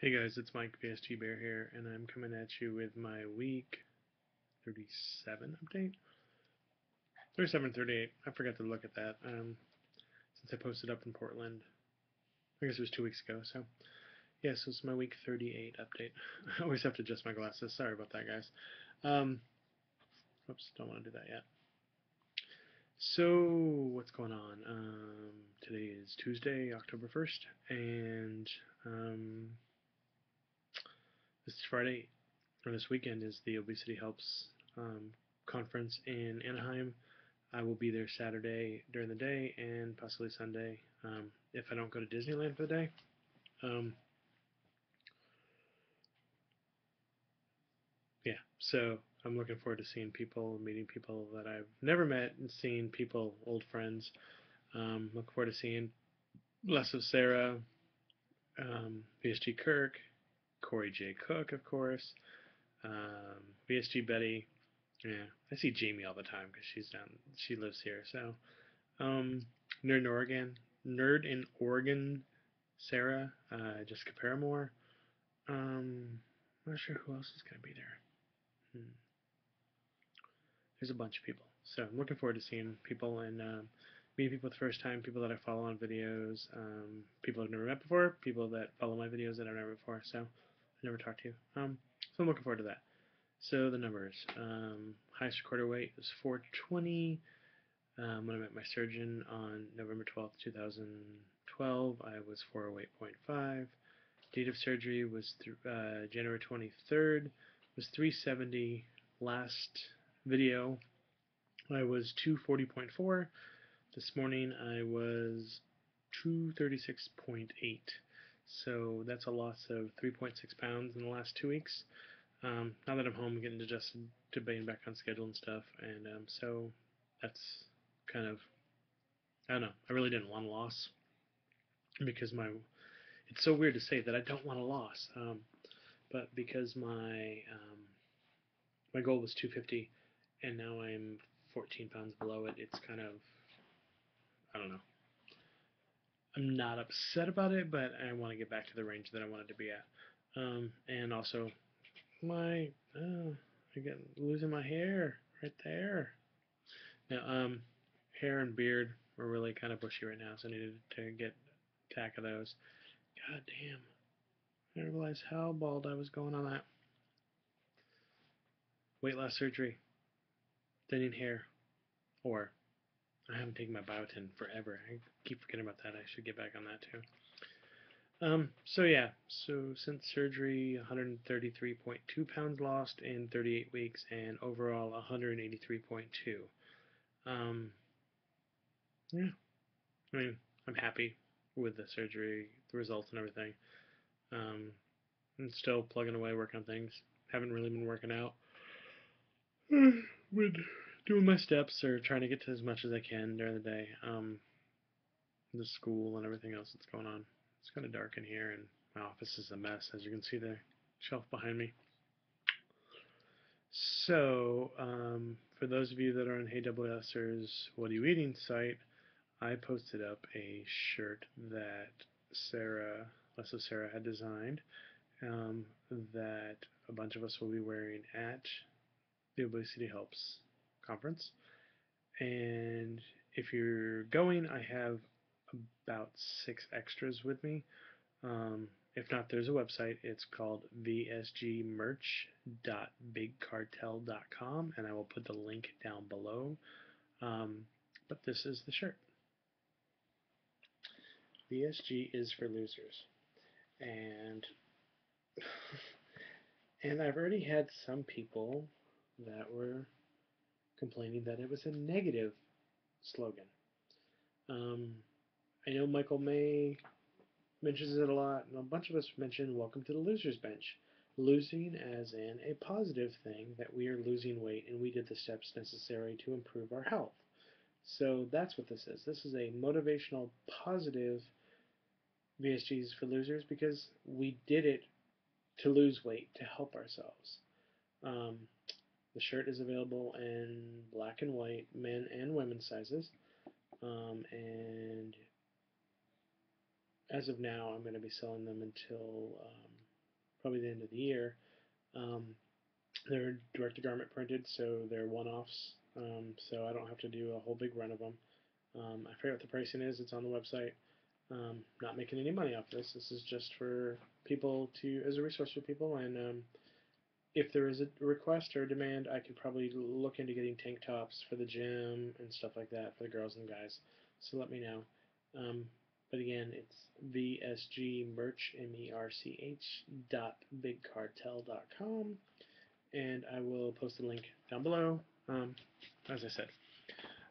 Hey guys, it's Mike VSG Bear here, and I'm coming at you with my week 37 update. 37, 38. I forgot to look at that um, since I posted up in Portland. I guess it was two weeks ago. So, yeah, so it's my week 38 update. I always have to adjust my glasses. Sorry about that, guys. Um, oops, don't want to do that yet. So, what's going on? Um, today is Tuesday, October 1st, and um, this Friday, or this weekend, is the Obesity Helps um, conference in Anaheim. I will be there Saturday during the day and possibly Sunday um, if I don't go to Disneyland for the day. Um, yeah, so I'm looking forward to seeing people, meeting people that I've never met, and seeing people, old friends. Um, looking forward to seeing less of Sarah, um, VSG Kirk, Corey J. Cook, of course, um, VSG Betty. Yeah, I see Jamie all the time because she's down. She lives here. So, um, Nerd in Oregon, Nerd in Oregon, Sarah, uh, Jessica Paramore. Um, I'm not sure who else is gonna be there. Hmm. There's a bunch of people. So I'm looking forward to seeing people and um, meeting people the first time, people that I follow on videos, um, people I've never met before, people that follow my videos that I've never met before. So I never talked to you. Um, so I'm looking forward to that. So the numbers. Um, highest recorded weight was 420. Um, when I met my surgeon on November 12th, 2012, I was 408.5. Date of surgery was uh, January 23rd, was 370. Last video, I was 240.4. This morning, I was 236.8. So that's a loss of 3.6 pounds in the last two weeks. Um, now that I'm home, I'm getting adjusted to being back on schedule and stuff, and um, so that's kind of I don't know. I really didn't want a loss because my it's so weird to say that I don't want a loss, um, but because my um, my goal was 250, and now I'm 14 pounds below it. It's kind of I don't know. I'm not upset about it, but I want to get back to the range that I wanted to be at. Um, and also, my oh, I get losing my hair right there. Now, um, hair and beard are really kind of bushy right now, so I needed to get tack of those. God damn! I didn't realize how bald I was going on that. Weight loss surgery, thinning hair, or I haven't taken my biotin forever. I keep forgetting about that. I should get back on that too. Um, so yeah, so since surgery, 133.2 pounds lost in 38 weeks, and overall 183.2. Um, yeah, I mean, I'm happy with the surgery, the results, and everything. Um, I'm still plugging away, working on things. Haven't really been working out. with doing my steps or trying to get to as much as I can during the day. Um, the school and everything else that's going on. It's kind of dark in here, and my office is a mess, as you can see the shelf behind me. So, um, for those of you that are on Hey WLSers What Are You Eating site, I posted up a shirt that Sarah, Less of Sarah, had designed um, that a bunch of us will be wearing at the Obesity Helps conference. And if you're going, I have about six extras with me. Um, if not, there's a website. It's called vsgmerch.bigcartel.com, and I will put the link down below. Um, but this is the shirt. VSG is for losers. And and I've already had some people that were complaining that it was a negative slogan. Um, I know Michael May mentions it a lot, and a bunch of us mention Welcome to the Loser's Bench. Losing as in a positive thing that we are losing weight and we did the steps necessary to improve our health. So that's what this is. This is a motivational, positive VSGs for losers because we did it to lose weight, to help ourselves. Um, the shirt is available in black and white, men and women sizes. Um, and as of now, I'm going to be selling them until um, probably the end of the year. Um, they're direct to garment printed, so they're one-offs. Um, so I don't have to do a whole big run of them. Um, I forget what the pricing is. It's on the website. Um, not making any money off this. This is just for people to, as a resource for people. And if there is a request or a demand, I could probably look into getting tank tops for the gym and stuff like that for the girls and the guys. So let me know. Um, but again, it's VSG merch, M-E-R-C-H dot com. And I will post the link down below, um, as I said.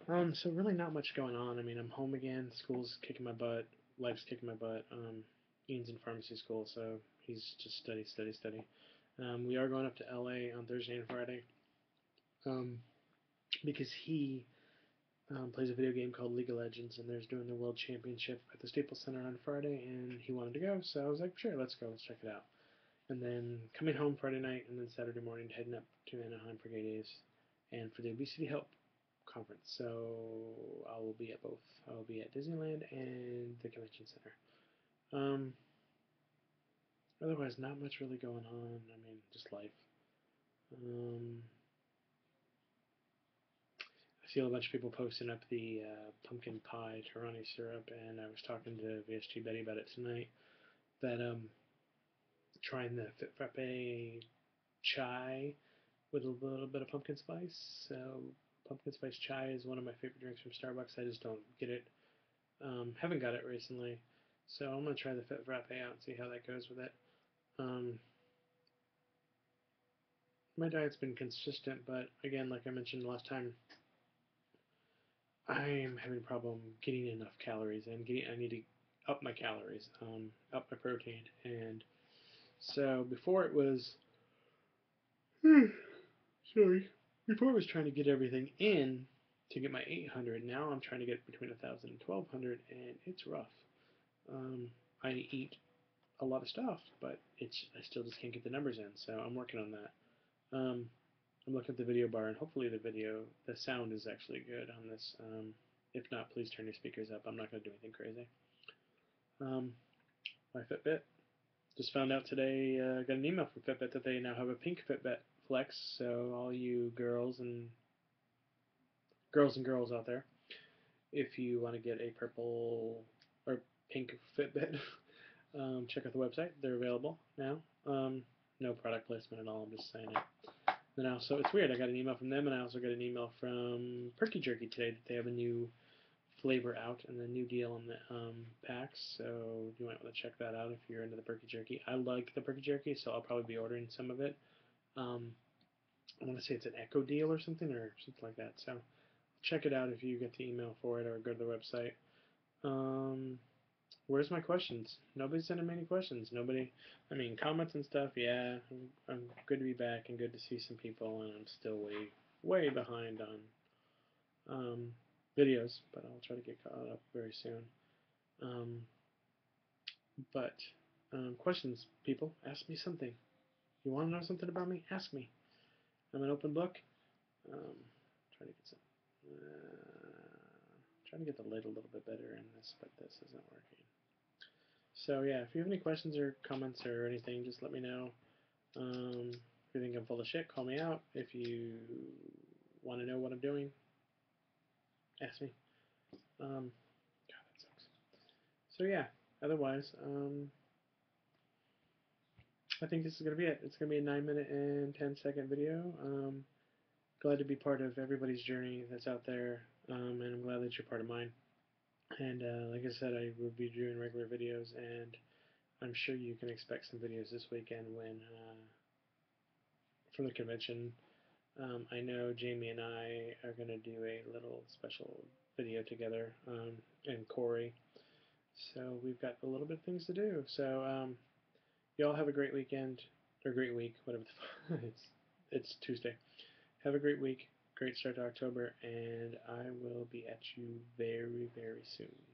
Um, so really not much going on. I mean, I'm home again. School's kicking my butt. Life's kicking my butt. Um, Ian's in pharmacy school, so he's just study, study, study. Um, we are going up to LA on Thursday and Friday um, because he um, plays a video game called League of Legends, and there's doing the World Championship at the Staples Center on Friday, and he wanted to go, so I was like, sure, let's go, let's check it out. And then coming home Friday night, and then Saturday morning heading up to Anaheim for Gay Days, and for the Obesity Help conference. So I will be at both. I will be at Disneyland and the convention center. Um, otherwise, not much really going on. I mean, just life. Um, I see a bunch of people posting up the uh, pumpkin pie Torani syrup, and I was talking to VSG Betty about it tonight. That um, trying the Fit Frappe chai with a little bit of pumpkin spice. So pumpkin spice chai is one of my favorite drinks from Starbucks. I just don't get it. Um, haven't got it recently, so I'm gonna try the Fit Frappe out and see how that goes with it. Um, my diet's been consistent, but again, like I mentioned last time, I'm having a problem getting enough calories and getting. I need to up my calories, um, up my protein, and so before it was, sorry, before I was trying to get everything in to get my 800. Now I'm trying to get between 1,000 and 1,200, and it's rough. Um, I eat a lot of stuff, but it's I still just can't get the numbers in. So I'm working on that. Um, I'm looking at the video bar, and hopefully the video, the sound is actually good on this. Um, if not, please turn your speakers up. I'm not going to do anything crazy. Um, my Fitbit. Just found out today, uh, got an email from Fitbit that they now have a pink Fitbit Flex. So all you girls and girls and girls out there, if you want to get a purple or pink Fitbit, um, check out the website. They're available now. Um, no product placement at all. I'm just saying it. And also, it's weird. I got an email from them, and I also got an email from Perky Jerky today that they have a new flavor out and the new deal on the um, packs. So you might want to check that out if you're into the Perky Jerky. I like the Perky Jerky, so I'll probably be ordering some of it. Um, I want to say it's an Echo deal or something, or something like that. So check it out if you get the email for it, or go to the website. Where's my questions? Nobody's sending me any questions. Nobody, I mean, comments and stuff, yeah. I'm, I'm good to be back and good to see some people, and I'm still way, way behind on um, videos, but I'll try to get caught up very soon. Um, but um, questions, people, ask me something. You want to know something about me? Ask me. I'm an open book. Um, trying to get some. Uh, trying to get the lid a little bit better in this, but this isn't working. So yeah, if you have any questions or comments or anything, just let me know. Um, if you think I'm full of shit, call me out. If you want to know what I'm doing, ask me. Um, God, that sucks. So yeah, otherwise, um, I think this is going to be it. It's going to be a 9 minute and 10 second video. Um, glad to be part of everybody's journey that's out there, um, and I'm glad that you're part of mine. And uh, like I said, I will be doing regular videos, and I'm sure you can expect some videos this weekend when uh, from the convention. Um, I know Jamie and I are going to do a little special video together, um, and Corey. So we've got a little bit of things to do. So um, y'all have a great weekend or great week, whatever. it's it's Tuesday. Have a great week, great start to October, and I will be at you very very soon.